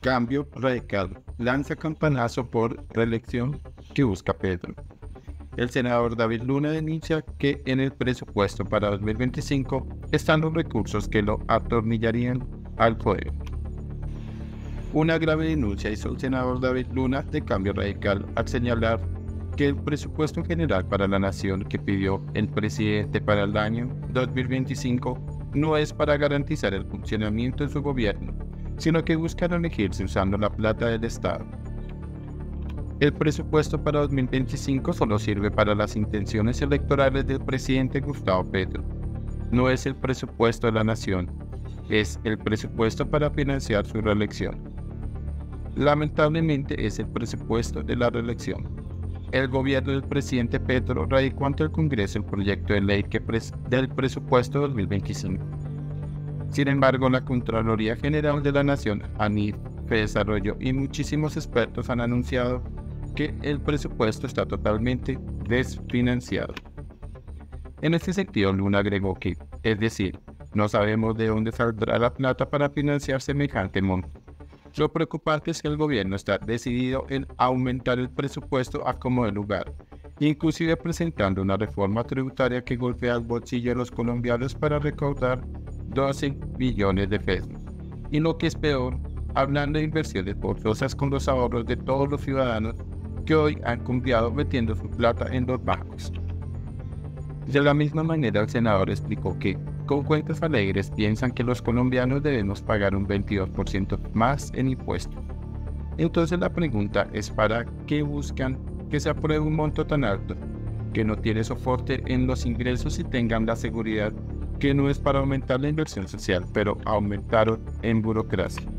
Cambio Radical lanza campanazo por reelección que busca Pedro. El senador David Luna denuncia que en el presupuesto para 2025 están los recursos que lo atornillarían al poder. Una grave denuncia hizo el senador David Luna de Cambio Radical al señalar que el presupuesto general para la nación que pidió el presidente para el año 2025 no es para garantizar el funcionamiento de su gobierno, sino que buscan elegirse usando la plata del Estado. El presupuesto para 2025 solo sirve para las intenciones electorales del presidente Gustavo Petro. No es el presupuesto de la nación, es el presupuesto para financiar su reelección. Lamentablemente es el presupuesto de la reelección. El gobierno del presidente Petro radicó ante el Congreso el proyecto de ley que del presupuesto 2025 sin embargo, la Contraloría General de la Nación, ANIF, Desarrollo y muchísimos expertos han anunciado que el presupuesto está totalmente desfinanciado. En este sentido, Luna agregó que, es decir, no sabemos de dónde saldrá la plata para financiar semejante monto. Lo preocupante es que el gobierno está decidido en aumentar el presupuesto a como de lugar, inclusive presentando una reforma tributaria que golpea el bolsillo de los colombianos para recaudar 12 billones de pesos. Y lo que es peor, hablando de inversiones forzosas con los ahorros de todos los ciudadanos que hoy han confiado metiendo su plata en los bancos. De la misma manera, el senador explicó que, con cuentas alegres, piensan que los colombianos debemos pagar un 22% más en impuestos. Entonces la pregunta es para qué buscan que se apruebe un monto tan alto, que no tiene soporte en los ingresos y tengan la seguridad que no es para aumentar la inversión social, pero aumentaron en burocracia.